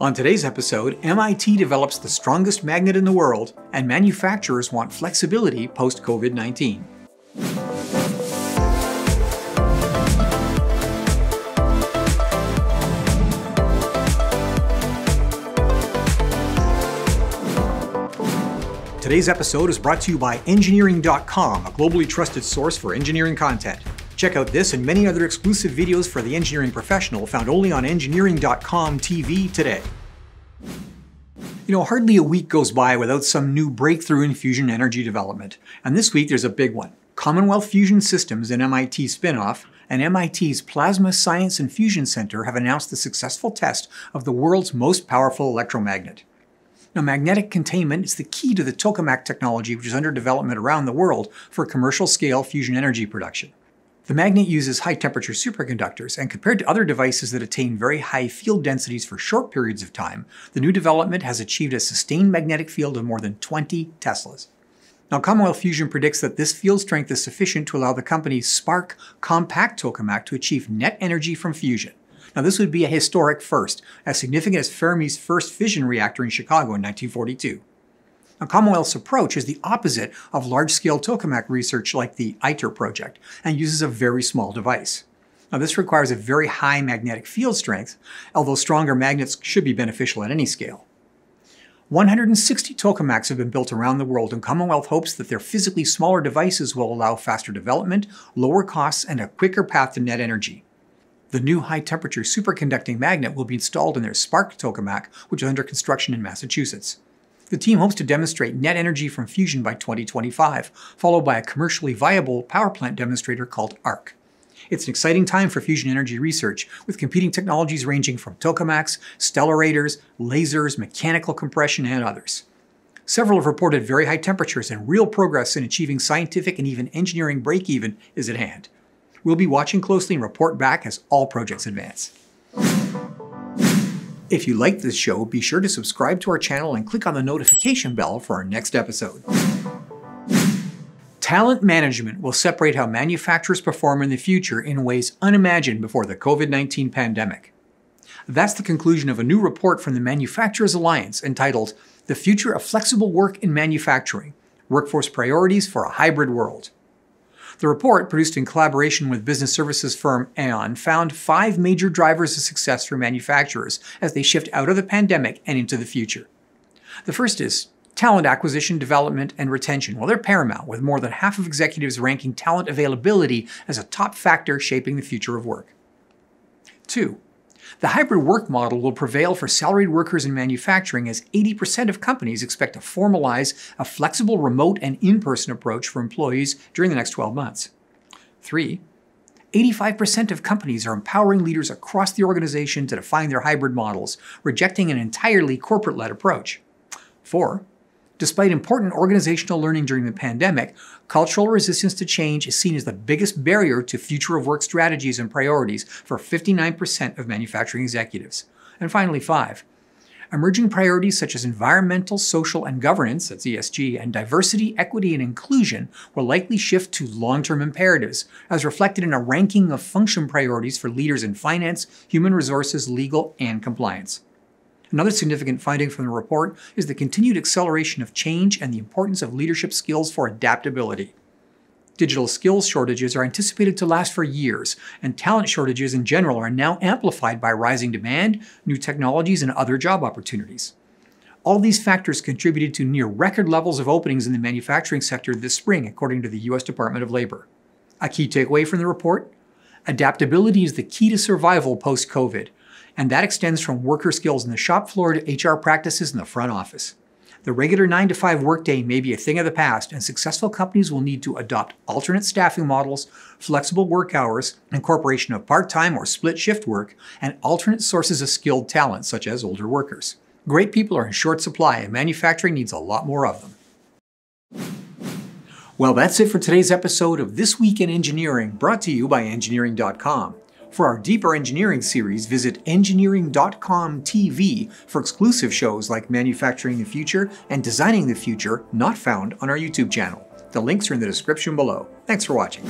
On today's episode, MIT develops the strongest magnet in the world, and manufacturers want flexibility post COVID 19. Today's episode is brought to you by Engineering.com, a globally trusted source for engineering content. Check out this and many other exclusive videos for the engineering professional found only on engineering.com TV today. You know, hardly a week goes by without some new breakthrough in fusion energy development. And this week there's a big one. Commonwealth Fusion Systems, an MIT spinoff, and MIT's Plasma Science and Fusion Center have announced the successful test of the world's most powerful electromagnet. Now, magnetic containment is the key to the tokamak technology, which is under development around the world for commercial scale fusion energy production. The magnet uses high temperature superconductors, and compared to other devices that attain very high field densities for short periods of time, the new development has achieved a sustained magnetic field of more than 20 teslas. Now, Commonwealth Fusion predicts that this field strength is sufficient to allow the company's SPARC compact tokamak to achieve net energy from fusion. Now, this would be a historic first, as significant as Fermi's first fission reactor in Chicago in 1942. Now, Commonwealth's approach is the opposite of large-scale tokamak research like the ITER project and uses a very small device. Now, this requires a very high magnetic field strength, although stronger magnets should be beneficial at any scale. 160 tokamaks have been built around the world, and Commonwealth hopes that their physically smaller devices will allow faster development, lower costs, and a quicker path to net energy. The new high-temperature superconducting magnet will be installed in their SPARC tokamak, which is under construction in Massachusetts. The team hopes to demonstrate net energy from fusion by 2025, followed by a commercially viable power plant demonstrator called ARC. It's an exciting time for fusion energy research, with competing technologies ranging from tokamaks, stellarators, lasers, mechanical compression, and others. Several have reported very high temperatures, and real progress in achieving scientific and even engineering break-even is at hand. We'll be watching closely and report back as all projects advance. If you like this show, be sure to subscribe to our channel and click on the notification bell for our next episode. Talent management will separate how manufacturers perform in the future in ways unimagined before the COVID 19 pandemic. That's the conclusion of a new report from the Manufacturers Alliance entitled The Future of Flexible Work in Manufacturing Workforce Priorities for a Hybrid World. The report, produced in collaboration with business services firm Aon, found five major drivers of success for manufacturers as they shift out of the pandemic and into the future. The first is talent acquisition, development, and retention. Well, they're paramount, with more than half of executives ranking talent availability as a top factor shaping the future of work. Two, the hybrid work model will prevail for salaried workers in manufacturing as 80% of companies expect to formalize a flexible remote and in person approach for employees during the next 12 months. Three, 85% of companies are empowering leaders across the organization to define their hybrid models, rejecting an entirely corporate led approach. Four, Despite important organizational learning during the pandemic, cultural resistance to change is seen as the biggest barrier to future of work strategies and priorities for 59% of manufacturing executives. And finally, five, emerging priorities such as environmental, social, and governance, that's ESG, and diversity, equity, and inclusion will likely shift to long term imperatives, as reflected in a ranking of function priorities for leaders in finance, human resources, legal, and compliance. Another significant finding from the report is the continued acceleration of change and the importance of leadership skills for adaptability. Digital skills shortages are anticipated to last for years, and talent shortages in general are now amplified by rising demand, new technologies, and other job opportunities. All these factors contributed to near record levels of openings in the manufacturing sector this spring, according to the U.S. Department of Labor. A key takeaway from the report adaptability is the key to survival post COVID, and that extends from worker skills in the shop floor to HR practices in the front office. The regular 9 to 5 workday may be a thing of the past, and successful companies will need to adopt alternate staffing models, flexible work hours, incorporation of part time or split shift work, and alternate sources of skilled talent, such as older workers. Great people are in short supply, and manufacturing needs a lot more of them. Well, that's it for today's episode of This Week in Engineering, brought to you by Engineering.com. For our Deeper Engineering series, visit engineering.com TV for exclusive shows like Manufacturing the Future and Designing the Future, not found on our YouTube channel. The links are in the description below. Thanks for watching.